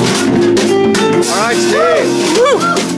All right, Steve. Woo!